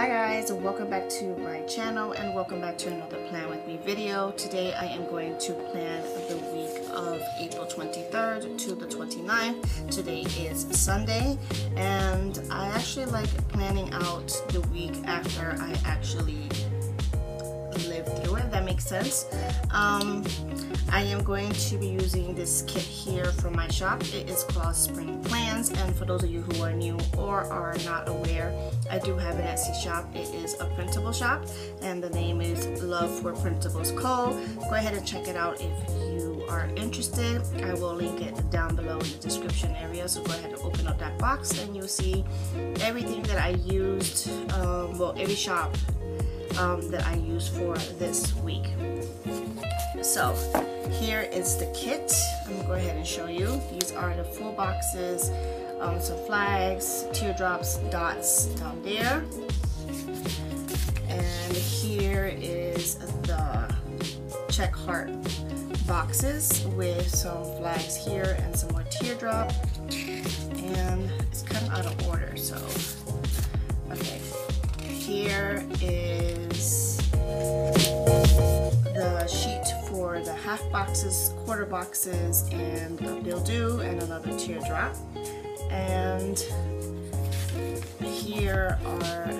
Hi guys, welcome back to my channel and welcome back to another plan with me video. Today I am going to plan the week of April 23rd to the 29th. Today is Sunday and I actually like planning out the week after I actually sense. Um, I am going to be using this kit here from my shop. It is called Spring Plans and for those of you who are new or are not aware, I do have an Etsy shop. It is a printable shop and the name is Love Of Printables Co. Go ahead and check it out if you are interested. I will link it down below in the description area so go ahead and open up that box and you'll see everything that I used, um, well every shop um, that I use for this week. So here is the kit. I'm gonna go ahead and show you. These are the full boxes, um, some flags, teardrops, dots down there. And here is the check heart boxes with some flags here and some more teardrop. And it's kind of out of order, so okay. Here is the sheet for the half boxes, quarter boxes, and a due and another teardrop. And here are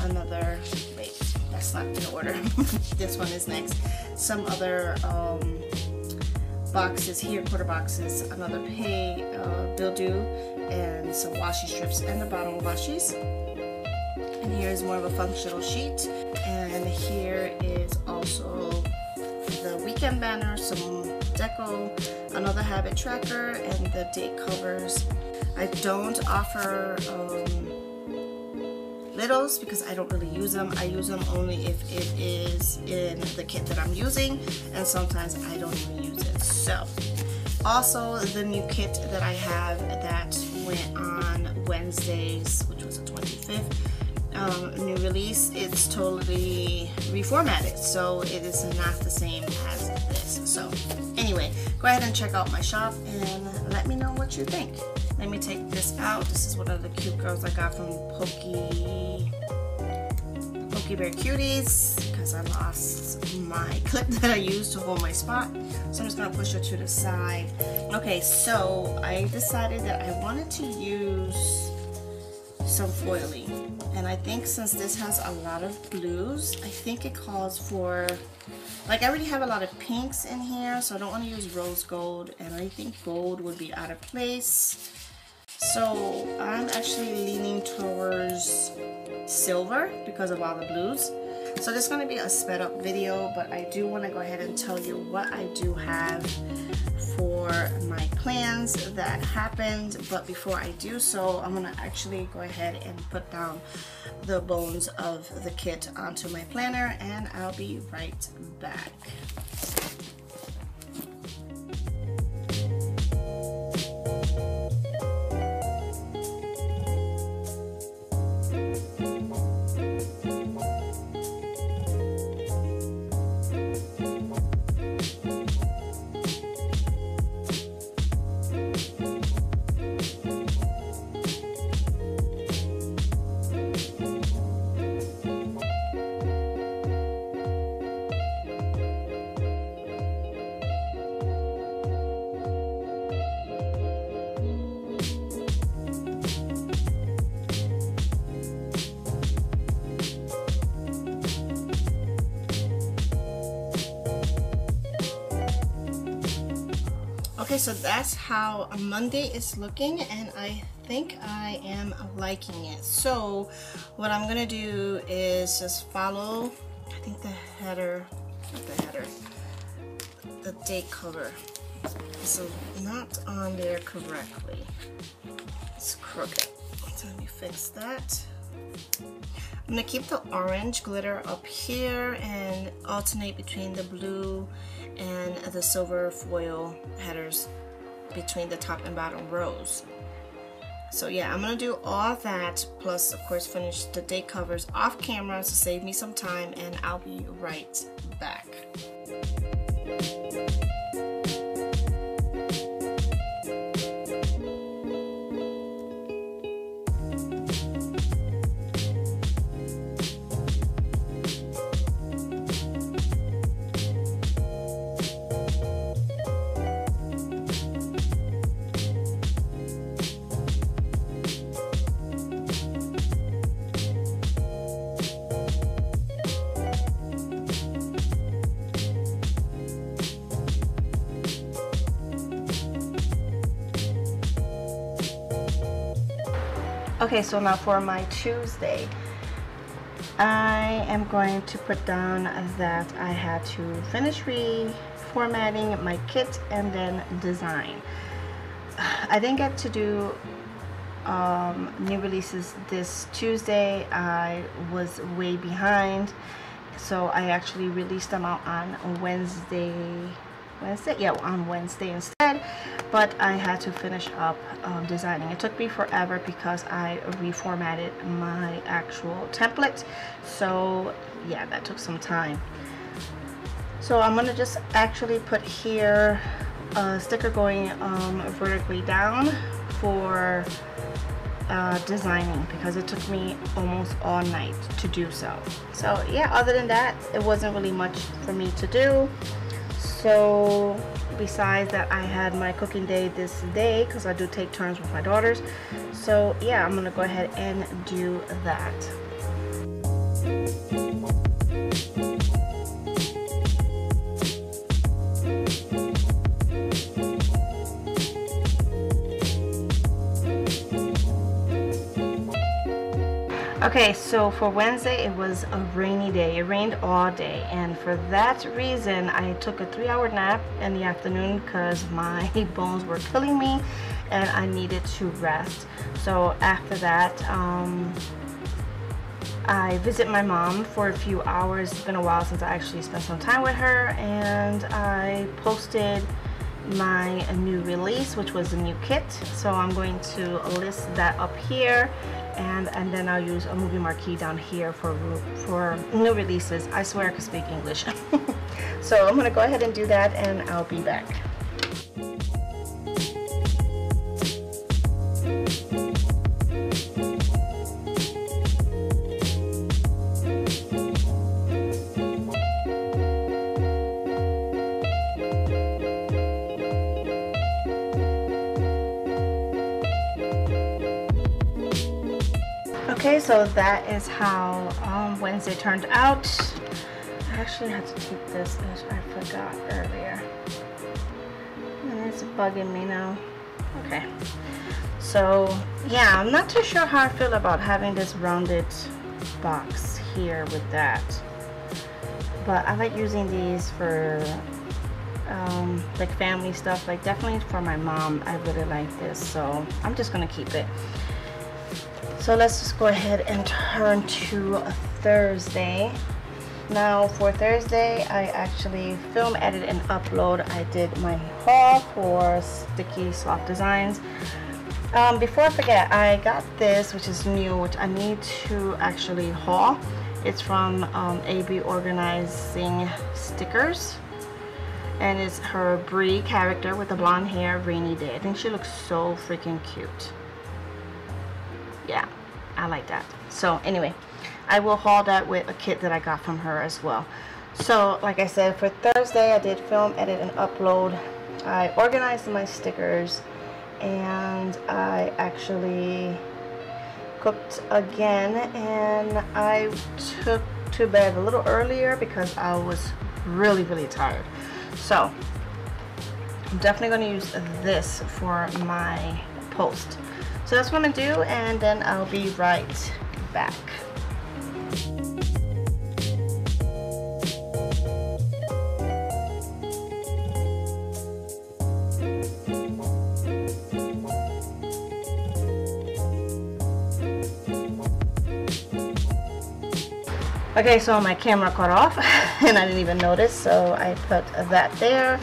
another, wait, that's not in order. this one is next. Some other um, boxes here, quarter boxes, another pay, uh, due, and some washi strips and the bottom washies. And here is more of a functional sheet. And here is also the weekend banner, some deco, another habit tracker, and the date covers. I don't offer um, littles because I don't really use them. I use them only if it is in the kit that I'm using, and sometimes I don't even use it. So, also the new kit that I have that went on Wednesdays, which was the 25th, um, new release, it's totally reformatted, so it is not the same as this. So anyway, go ahead and check out my shop and let me know what you think. Let me take this out. This is one of the cute girls I got from Pokey Pokey Bear Cuties because I lost my clip that I used to hold my spot. So I'm just gonna push her to the side. Okay, so I decided that I wanted to use some foiling. And I think since this has a lot of blues I think it calls for like I already have a lot of pinks in here so I don't want to use rose gold and I think gold would be out of place. So I'm actually leaning towards silver because of all the blues so this is going to be a sped up video but I do want to go ahead and tell you what I do have for my plans that happened but before I do so I'm gonna actually go ahead and put down the bones of the kit onto my planner and I'll be right back. Okay, so that's how Monday is looking and I think I am liking it. So what I'm gonna do is just follow, I think the header, the header, the date cover. So not on there correctly. It's crooked. So let me fix that. I'm gonna keep the orange glitter up here and alternate between the blue the silver foil headers between the top and bottom rows. So yeah, I'm gonna do all that, plus of course finish the date covers off camera to save me some time and I'll be right back. Okay, so now for my Tuesday, I am going to put down that I had to finish reformatting my kit and then design. I didn't get to do um, new releases this Tuesday. I was way behind, so I actually released them out on Wednesday. Wednesday, yeah, on Wednesday instead. But I had to finish up um, designing. It took me forever because I reformatted my actual template. So yeah, that took some time. So I'm gonna just actually put here a sticker going um, vertically down for uh, designing because it took me almost all night to do so. So yeah, other than that, it wasn't really much for me to do. So besides that, I had my cooking day this day because I do take turns with my daughters. So yeah, I'm gonna go ahead and do that. Okay, so for Wednesday, it was a rainy day. It rained all day. And for that reason, I took a three hour nap in the afternoon because my bones were killing me and I needed to rest. So after that, um, I visit my mom for a few hours. It's been a while since I actually spent some time with her and I posted my new release which was a new kit so I'm going to list that up here and and then I'll use a movie marquee down here for for new releases. I swear I can speak English. So I'm gonna go ahead and do that and I'll be back so that is how um, Wednesday turned out. I actually had to keep this as I forgot earlier. And it's bugging me now. Okay. So, yeah, I'm not too sure how I feel about having this rounded box here with that. But I like using these for um, like family stuff. Like definitely for my mom, I really like this. So I'm just to keep it. So let's just go ahead and turn to Thursday. Now for Thursday, I actually film, edit, and upload. I did my haul for Sticky Sloth Designs. Um, before I forget, I got this, which is new, which I need to actually haul. It's from um, AB Organizing Stickers. And it's her Brie character with the blonde hair, Rainy Day. I think she looks so freaking cute yeah I like that. So anyway I will haul that with a kit that I got from her as well. So like I said for Thursday I did film edit and upload. I organized my stickers and I actually cooked again and I took to bed a little earlier because I was really really tired. So I'm definitely going to use this for my post so that's what I'm gonna do and then I'll be right back. Okay, so my camera cut off and I didn't even notice, so I put that there.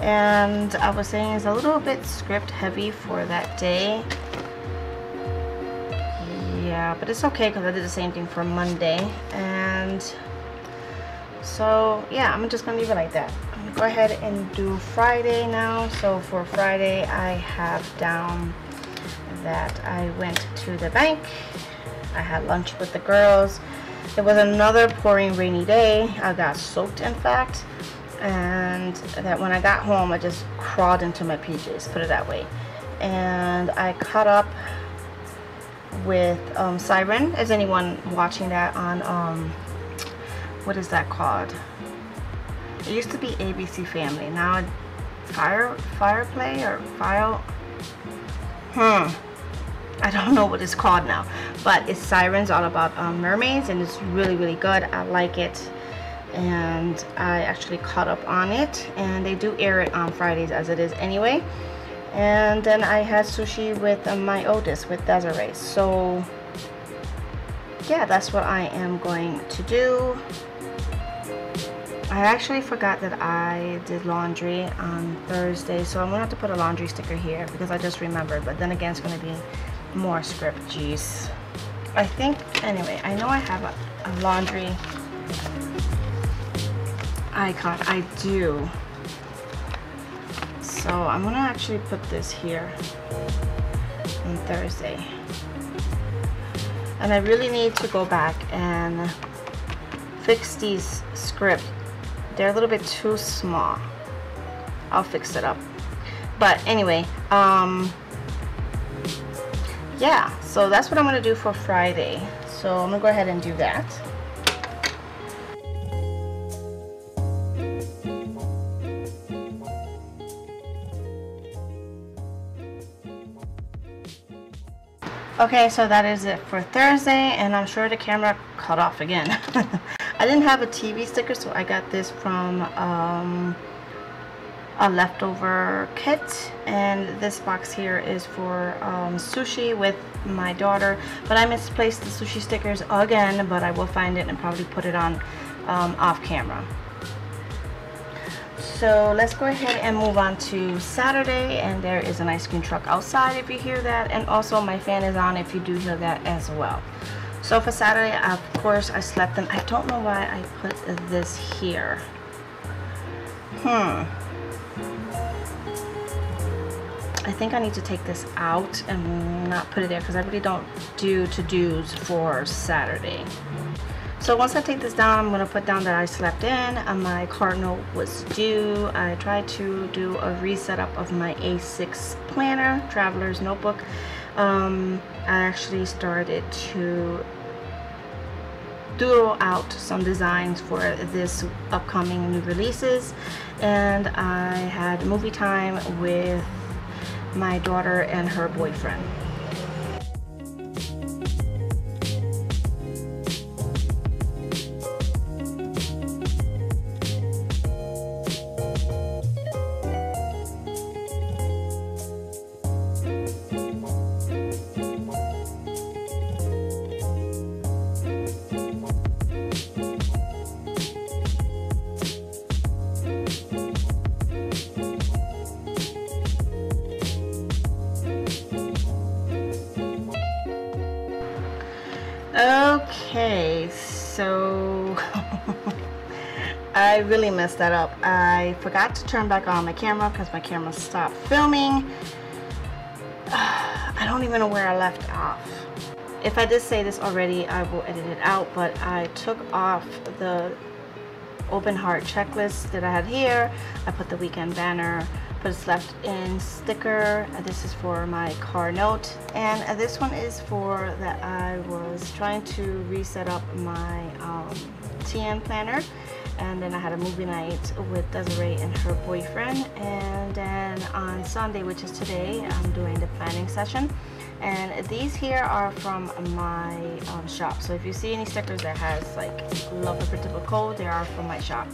And I was saying it's a little bit script heavy for that day yeah but it's okay because I did the same thing for Monday. And so yeah I'm just gonna leave it like that. I'm gonna go ahead and do Friday now. So for Friday I have down that I went to the bank. I had lunch with the girls. It was another pouring rainy day. I got soaked in fact. And that when I got home I just crawled into my PJs put it that way. And I caught up with um, Siren. Is anyone watching that on, um, what is that called? It used to be ABC Family. Now Fire, Fire Play or File? Hmm. I don't know what it's called now, but it's Sirens, all about um, mermaids, and it's really, really good. I like it, and I actually caught up on it, and they do air it on Fridays as it is anyway. And then I had sushi with uh, my Otis, with Desiree. So, yeah, that's what I am going to do. I actually forgot that I did laundry on Thursday, so I'm gonna have to put a laundry sticker here because I just remembered, but then again, it's gonna be more script, jeez. I think, anyway, I know I have a, a laundry icon, I do. So I'm gonna actually put this here on Thursday. And I really need to go back and fix these scripts they're a little bit too small. I'll fix it up. But anyway um yeah so that's what I'm gonna do for Friday. So I'm gonna go ahead and do that Okay, so that is it for Thursday, and I'm sure the camera cut off again. I didn't have a TV sticker, so I got this from um, a leftover kit. And this box here is for um, sushi with my daughter. But I misplaced the sushi stickers again, but I will find it and probably put it on um, off camera. So let's go ahead and move on to Saturday and there is an ice cream truck outside if you hear that and also my fan is on if you do hear that as well. So for Saturday, of course, I slept in. I don't know why I put this here. Hmm. I think I need to take this out and not put it there because I really don't do to-dos for Saturday. So once I take this down, I'm to put down that I slept in. and my card note was due. I tried to do a reset up of my A6 planner, Traveler's Notebook. Um, I actually started to doodle out some designs for this upcoming new releases and I had movie time with my daughter and her boyfriend. I really messed that up. I forgot to turn back on my camera because my camera stopped filming. I don't even know where I left off. If I did say this already, I will edit it out, but I took off the open heart checklist that I had here. I put the weekend banner put left in sticker uh, this is for my car note and uh, this one is for that I was trying to reset up my um, TN planner and then I had a movie night with Desiree and her boyfriend and then on Sunday which is today I'm doing the planning session. And these here are from my um, shop. So if you see any stickers that has like Love Of Printable Co they are from my shop.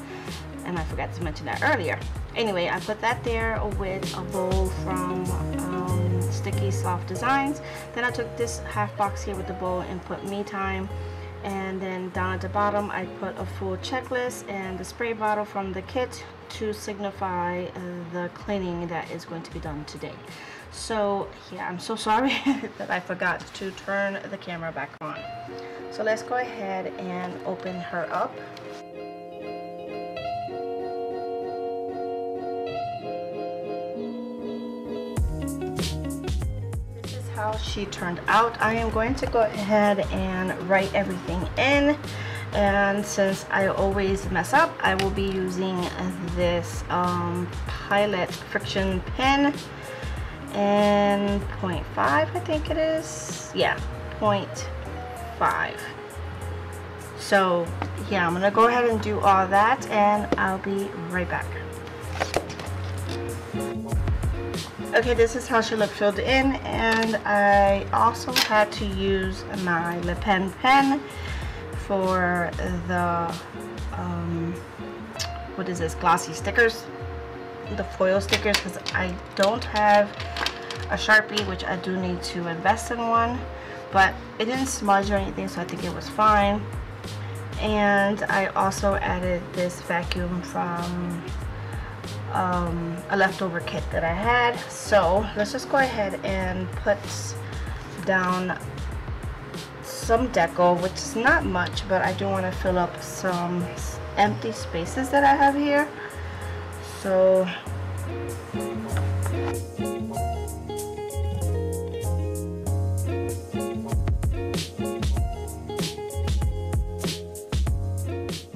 And I forgot to mention that earlier. Anyway I put that there with a bowl from um, Sticky Sloth Designs. Then I took this half box here with the bowl and put me time and then down at the bottom I put a full checklist and the spray bottle from the kit to signify uh, the cleaning that is going to be done today. So yeah I'm so sorry that I forgot to turn the camera back on. So let's go ahead and open her up she turned out. I am going to go ahead and write everything in. And since I always mess up I will be using this um, Pilot friction pen. And 0.5 I think it is. Yeah 0.5 so yeah I'm gonna go ahead and do all that and I'll be right back Okay, this is how she looked filled in and I also had to use my Le Pen pen for the, um, what is this, glossy stickers, the foil stickers because I don't have a Sharpie which I do need to invest in one but it didn't smudge or anything so I think it was fine. And I also added this vacuum from um, a leftover kit that I had. So let's just go ahead and put down some deco which is not much but I do want to fill up some empty spaces that I have here. So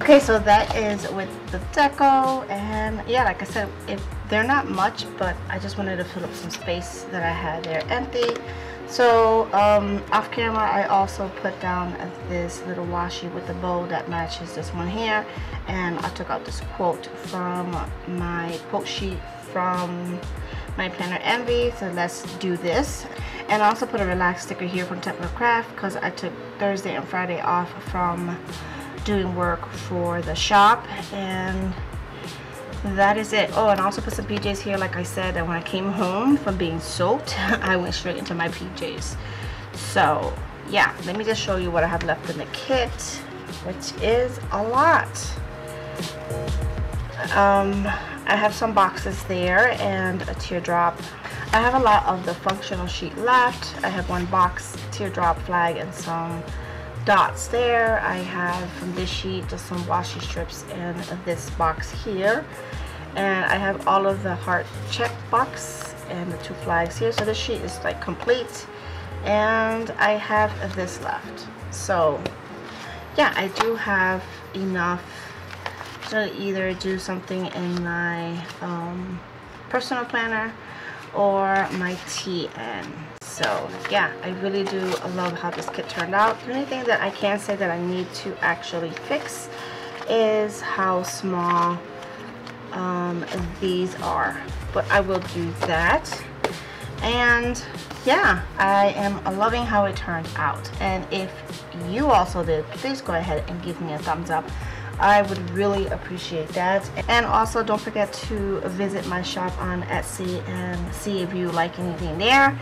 Okay, so that is with the deco, and yeah, like I said, if they're not much, but I just wanted to fill up some space that I had there empty. So um, off camera, I also put down this little washi with the bow that matches this one here, and I took out this quote from my quote sheet from my planner envy so let's do this and I also put a relax sticker here from Techno Craft because I took Thursday and Friday off from doing work for the shop and that is it. Oh and I also put some PJs here like I said that when I came home from being soaked I went straight into my PJs so yeah let me just show you what I have left in the kit which is a lot. Um, I have some boxes there and a teardrop. I have a lot of the functional sheet left. I have one box teardrop flag and some dots there. I have from this sheet just some washi strips in this box here. And I have all of the heart check box and the two flags here. So this sheet is like complete. And I have this left. So yeah, I do have enough to either do something in my um, personal planner or my TN so yeah I really do love how this kit turned out. The only thing that I can say that I need to actually fix is how small um, these are. But I will do that. And yeah I am loving how it turned out. And if you also did please go ahead and give me a thumbs up. I would really appreciate that. And also don't forget to visit my shop on Etsy and see if you like anything there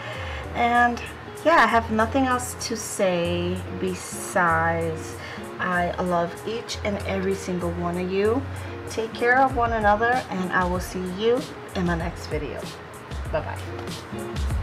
and yeah, I have nothing else to say besides I love each and every single one of you. Take care of one another and I will see you in my next video. Bye-bye.